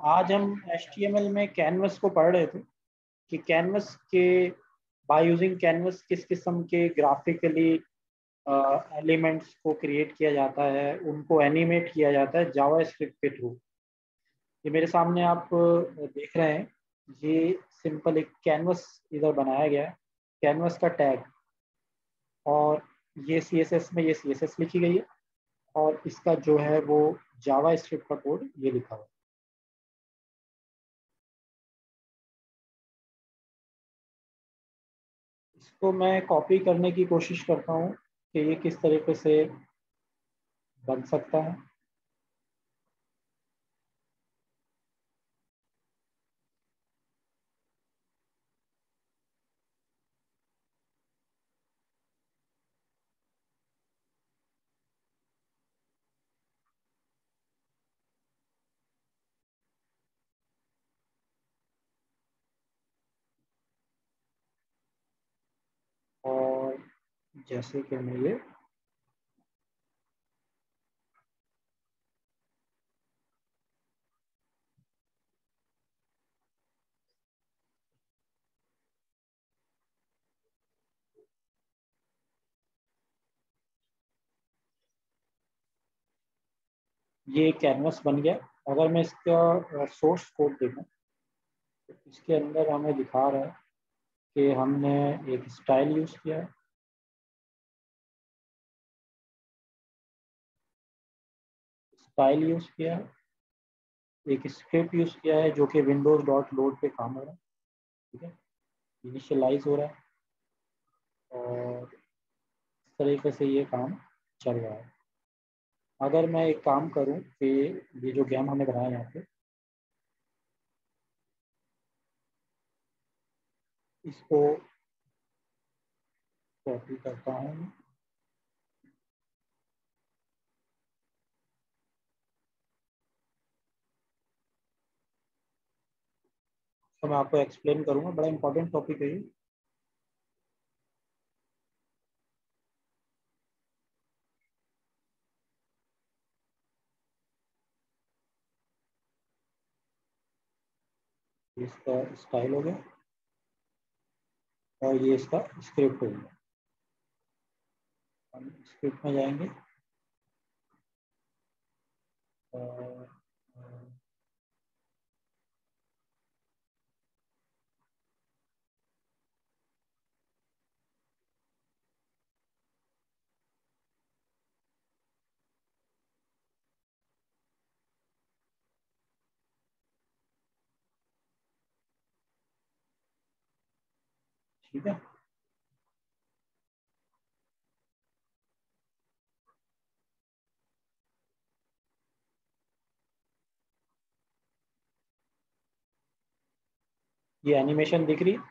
आज हम एचटीएमएल में कैनवस को पढ़ रहे थे कि कैनवस के बाय यूजिंग कैनवस किस किस्म के ग्राफिकली एलिमेंट्स को क्रिएट किया जाता है, उनको एनिमेट किया जाता है जावा स्क्रिप्ट के थ्रू ये मेरे सामने आप देख रहे हैं। ये सिंपल एक कैनवस इधर बनाया गया है। कैनवस का टैग और ये सीएसएस में ये सीएसएस लिखी गई है। और इसका जो है वो जावा स्क्रिप्ट का कोड ये लिखा हुआ इसको मैं कॉपी करने की कोशिश करता हूँ कि ये किस तरीके से बन सकता है। जैसे कि मैं ये ये कैनवस बन गया। अगर मैं इसका सोर्स कोड देखूँ तो इसके अंदर हमें दिखा रहा है कि हमने एक स्टाइल यूज़ किया है। स्टाइल यूज़ किया है, एक स्क्रिप्ट यूज़ किया है जो कि विंडोज़ डॉट लोड पे काम हो रहा है, ठीक है? इनिशियलाइज हो रहा है और इस तरीके से ये काम चल रहा है। अगर मैं एक काम करूँ कि ये जो गेम हमने बनाया यहाँ पे, इसको कॉपी करता हूँ। तो मैं आपको एक्सप्लेन करूँगा। बड़ा इंपॉर्टेंट टॉपिक है ये। इसका स्टाइल हो गया। और ये इसका स्क्रिप्ट हो गया। हम स्क्रिप्ट में जाएँगे। ठीक है? ये एनिमेशन दिख रही है?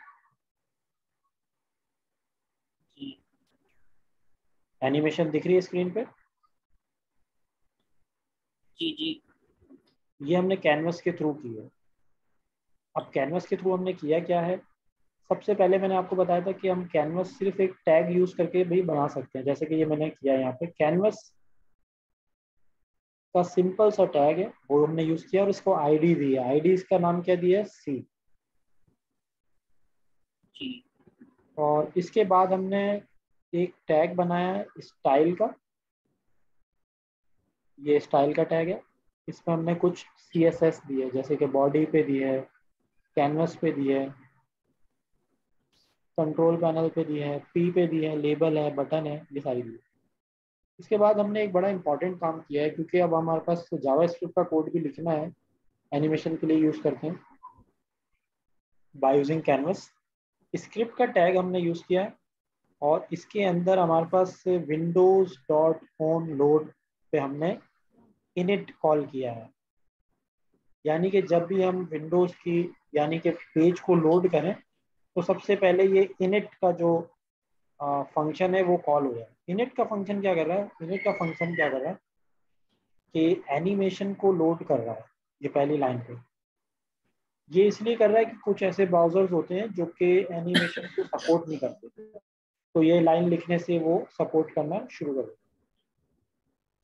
एनिमेशन दिख रही है स्क्रीन पे? जी जी। ये हमने कैनवस के थ्रू की है अब कैनवस के थ्रू हमने किया क्या है? सबसे पहले मैंने आपको बताया था कि हम कैनवस सिर्फ़ एक टैग यूज़ करके भी बना सकते हैं। जैसे कि ये मैंने किया यहाँ पे। कैनवस का सिंपल सा टैग है वो हमने यूज़ किया और इसको आईडी दी है आईडी इसका नाम क्या दिया? है सी और इसके बाद हमने एक टैग बनाया है स्टाइल का। ये स्टाइल का टैग है। इसमें हमने कुछ सी एस एस दिए जैसे कि बॉडी पे दिए है कैनवस पे दिए। है कंट्रोल पैनल पे दिए हैं पी पे दिए हैं लेबल है बटन है, ये सारी दिए इसके बाद हमने एक बड़ा इंपॉर्टेंट काम किया है, क्योंकि अब हमारे पास जावा स्क्रिप्ट का कोड भी लिखना है एनिमेशन के लिए यूज़ करते हैं बाय यूजिंग कैनवस स्क्रिप्ट का टैग हमने यूज़ किया है, और इसके अंदर हमारे पास विंडोज़ डॉट फ़ोन लोड पे हमने इनिट कॉल किया है। यानी कि जब भी हम विंडोज़ की, यानी कि पेज को लोड करें तो सबसे पहले ये इनिट का जो फ़ंक्शन है, वो कॉल हो जाए इनिट का फ़ंक्शन क्या कर रहा है? इनिट का फ़ंक्शन क्या कर रहा है? कि एनिमेशन को लोड कर रहा है, ये पहली लाइन पे। ये इसलिए कर रहा है कि कुछ ऐसे ब्राउजर्स होते हैं जो कि एनिमेशन को सपोर्ट नहीं करते। तो ये लाइन लिखने से वो सपोर्ट करना शुरू कर देता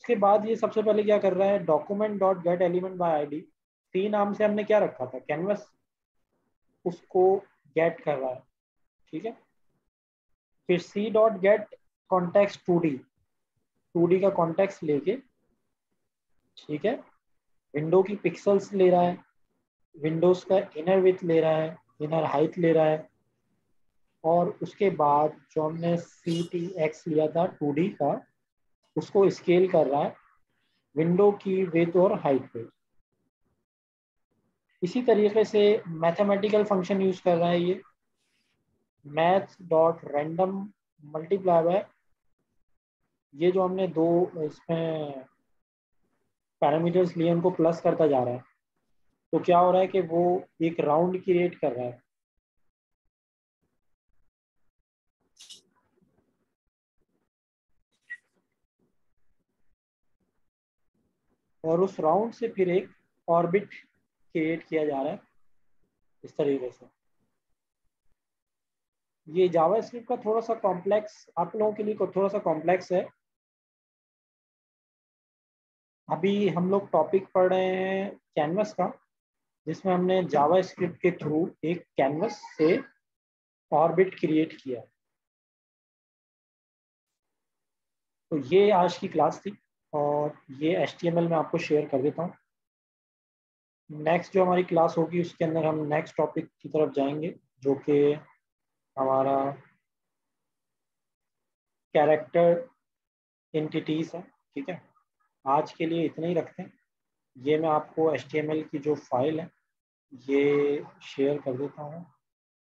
उसके बाद ये सबसे पहले क्या कर रहा है? Document dot get element by ID C नाम से हमने क्या रखा था? कैनवस उसको गेट कर रहा है। ठीक है? फिर C dot get context two D two D का कॉन्टेक्ट लेके, ठीक है? विंडो की पिक्सल्स ले रहा है। विंडोज़ का इनर विथ ले रहा है इनर हाइट ले रहा है। और उसके बाद जो हमने सी टी एक्स लिया था टू डी का, उसको स्केल कर रहा है। विंडो की विथ और हाइट पे। इसी तरीके से मैथमेटिकल फ़ंक्शन यूज़ कर रहा है ये। मैथ डॉट रैंडम मल्टीप्लाई है ये जो हमने दो इसमें पैरामीटर्स लिए, उनको प्लस करता जा रहा है। तो क्या हो रहा है कि वो एक राउंड क्रिएट कर रहा है। और उस राउंड से फिर एक ऑर्बिट क्रिएट किया जा रहा है इस तरीके से। ये जावा स्क्रिप्ट का थोड़ा सा कॉम्प्लेक्स आप लोगों के लिए थोड़ा सा कॉम्प्लेक्स है। अभी हम लोग टॉपिक पढ़ रहे हैं कैनवस का, जिसमें हमने जावा स्क्रिप्ट के थ्रू एक कैनवस से ऑर्बिट क्रिएट किया। तो ये आज की क्लास थी और ये एच में आपको शेयर कर देता हूँ। नेक्स्ट जो हमारी क्लास होगी, उसके अंदर हम नेक्स्ट टॉपिक की तरफ़ जाएँगे, जो कि हमारा कैरेक्टर इंटिटीज़ है, ठीक है? आज के लिए इतना ही रखते हैं। ये मैं आपको एच की जो फ़ाइल है, ये शेयर कर देता हूँ।